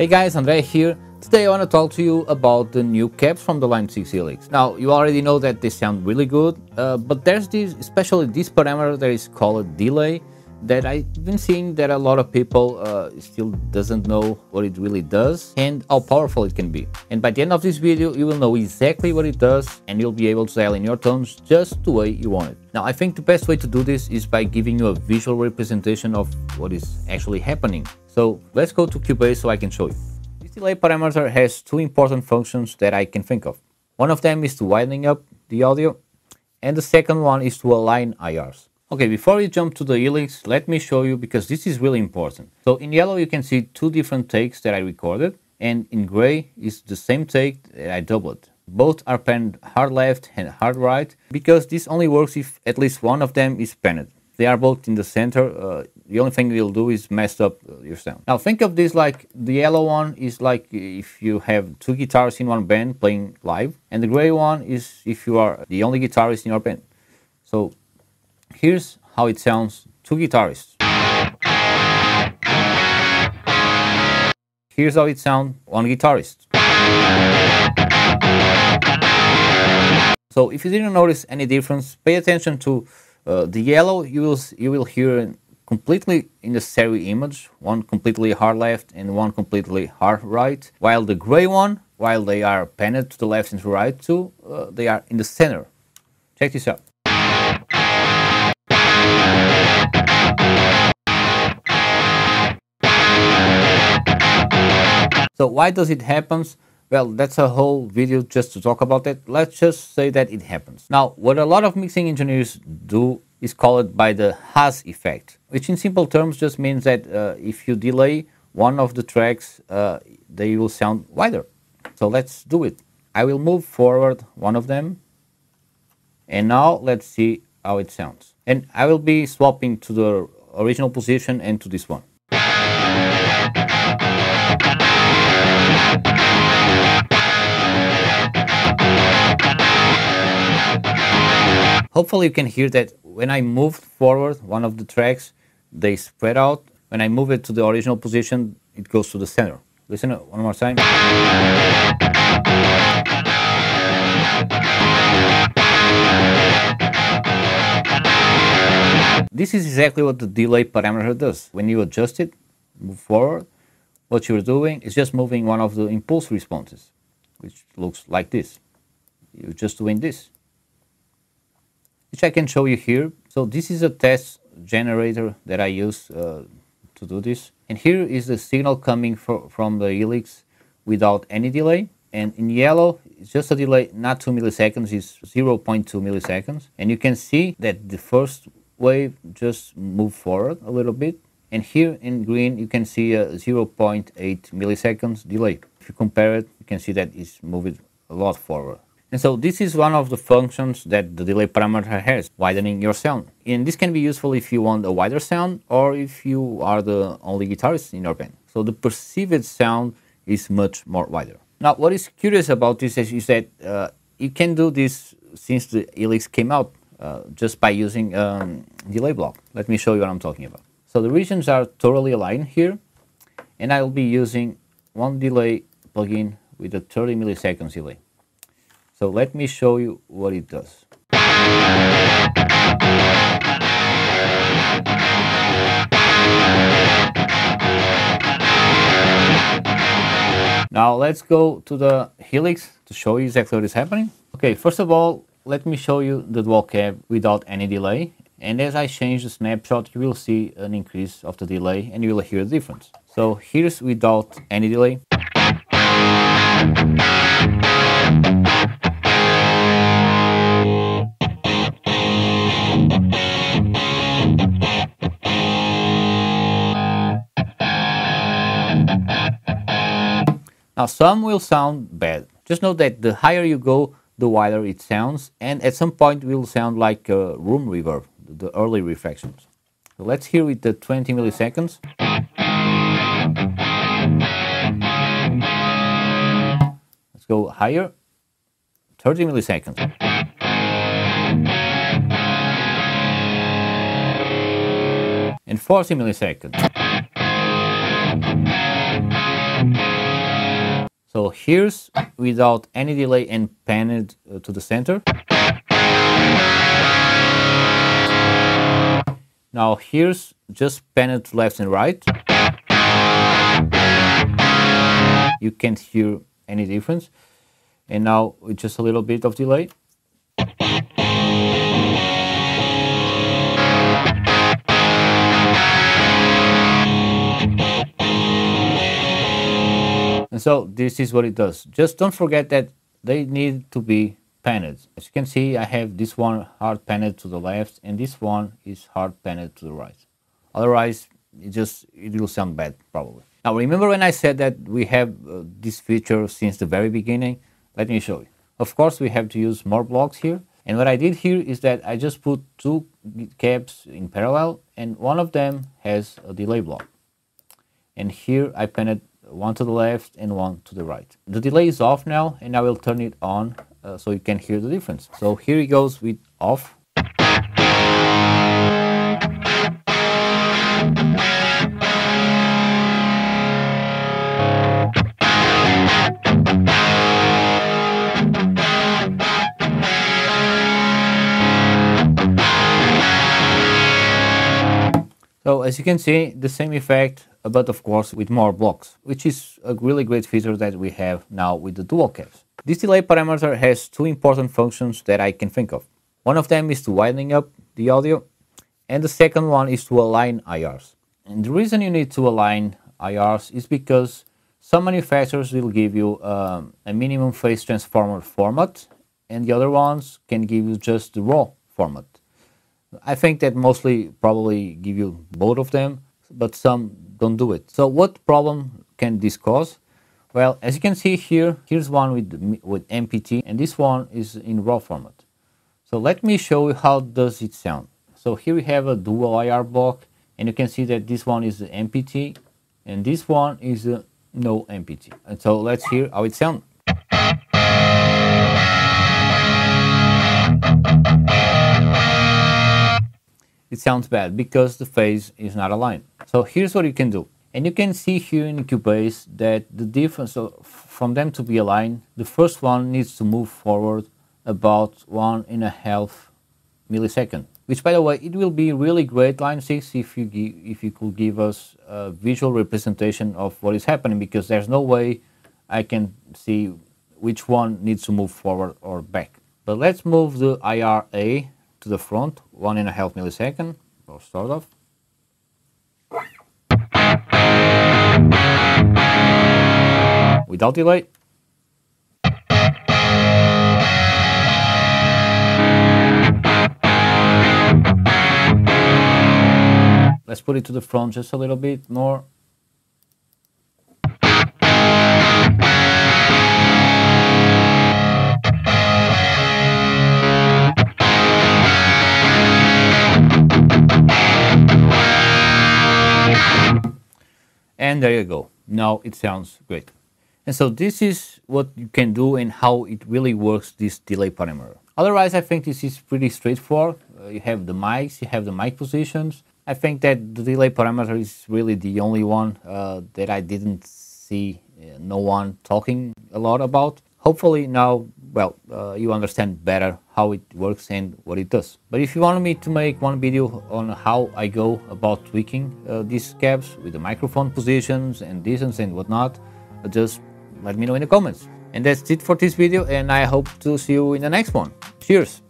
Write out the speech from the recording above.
Hey guys, Andre here. Today I want to talk to you about the new cabs from the Line 6 Helix. Now, you already know that they sound really good, uh, but there's this, especially this parameter that is called delay, that I've been seeing that a lot of people uh, still doesn't know what it really does and how powerful it can be. And by the end of this video, you will know exactly what it does and you'll be able to dial in your tones just the way you want it. Now, I think the best way to do this is by giving you a visual representation of what is actually happening. So let's go to Cubase so I can show you. This delay parameter has two important functions that I can think of. One of them is to widening up the audio and the second one is to align IRs. Okay, before we jump to the Helix, let me show you because this is really important. So in yellow you can see two different takes that I recorded and in gray is the same take that I doubled. Both are panned hard left and hard right because this only works if at least one of them is panned. They are both in the center. Uh, the only thing you'll do is mess up uh, your sound. Now think of this like the yellow one is like if you have two guitars in one band playing live and the gray one is if you are the only guitarist in your band. So Here's how it sounds two guitarists. Here's how it sounds on guitarist. So if you didn't notice any difference, pay attention to uh, the yellow. You will you will hear completely in the stereo image, one completely hard left and one completely hard right, while the gray one, while they are panned to the left and to the right too, uh, they are in the center. Check this out. So why does it happen? Well, that's a whole video just to talk about it. Let's just say that it happens. Now, what a lot of mixing engineers do is call it by the Haas effect, which in simple terms just means that uh, if you delay one of the tracks, uh, they will sound wider. So let's do it. I will move forward one of them. And now let's see how it sounds. And I will be swapping to the original position and to this one. Hopefully you can hear that when I moved forward one of the tracks, they spread out. When I move it to the original position, it goes to the center. Listen one more time. This is exactly what the delay parameter does. When you adjust it, move forward, what you're doing is just moving one of the impulse responses, which looks like this. You're just doing this which I can show you here. So this is a test generator that I use uh, to do this. And here is the signal coming from the Helix without any delay. And in yellow, it's just a delay, not 2 milliseconds, it's 0.2 milliseconds. And you can see that the first wave just moved forward a little bit. And here in green, you can see a 0.8 milliseconds delay. If you compare it, you can see that it's moving a lot forward. And so this is one of the functions that the delay parameter has, widening your sound. And this can be useful if you want a wider sound or if you are the only guitarist in your band. So the perceived sound is much more wider. Now what is curious about this is that uh, you can do this since the Helix came out uh, just by using um, delay block. Let me show you what I'm talking about. So the regions are totally aligned here and I will be using one delay plugin with a 30 milliseconds delay. So let me show you what it does. Now let's go to the Helix to show you exactly what is happening. Okay, first of all, let me show you the dual cab without any delay. And as I change the snapshot, you will see an increase of the delay and you will hear the difference. So here's without any delay. Now some will sound bad. Just know that the higher you go, the wider it sounds and at some point will sound like a room reverb, the early reflections. So let's hear with the 20 milliseconds. Let's go higher, 30 milliseconds. And 40 milliseconds. So here's without any delay and panned uh, to the center. Now here's just panned left and right. You can't hear any difference. And now with just a little bit of delay. And so this is what it does. Just don't forget that they need to be panned. As you can see, I have this one hard panned to the left and this one is hard panned to the right. Otherwise, it just it will sound bad probably. Now remember when I said that we have uh, this feature since the very beginning? Let me show you. Of course, we have to use more blocks here. And what I did here is that I just put two cabs in parallel and one of them has a delay block. And here I panned one to the left and one to the right. The delay is off now and I will turn it on uh, so you can hear the difference. So here it goes with off. So as you can see, the same effect but of course with more blocks, which is a really great feature that we have now with the dual cabs. This delay parameter has two important functions that I can think of. One of them is to widening up the audio, and the second one is to align IRs. And the reason you need to align IRs is because some manufacturers will give you um, a minimum phase transformer format, and the other ones can give you just the raw format. I think that mostly probably give you both of them, but some don't do it. So what problem can this cause? Well, as you can see here, here's one with, with MPT and this one is in raw format. So let me show you how does it sound. So here we have a dual IR block and you can see that this one is MPT and this one is uh, no MPT. And so let's hear how it sounds. It sounds bad because the phase is not aligned. So here's what you can do. And you can see here in Cubase that the difference from them to be aligned, the first one needs to move forward about one and a half millisecond. Which, by the way, it will be really great, Line 6, if you, if you could give us a visual representation of what is happening, because there's no way I can see which one needs to move forward or back. But let's move the IRA to the front, one and a half millisecond, or start off. Without delay. Let's put it to the front just a little bit more. And there you go. Now it sounds great. And so this is what you can do and how it really works, this delay parameter. Otherwise, I think this is pretty straightforward. Uh, you have the mics, you have the mic positions. I think that the delay parameter is really the only one uh, that I didn't see uh, no one talking a lot about. Hopefully now, well, uh, you understand better how it works and what it does. But if you want me to make one video on how I go about tweaking uh, these cabs with the microphone positions and distance and whatnot, uh, just let me know in the comments. And that's it for this video and I hope to see you in the next one. Cheers!